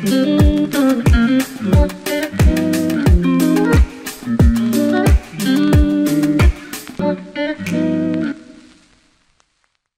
Mm-hmm.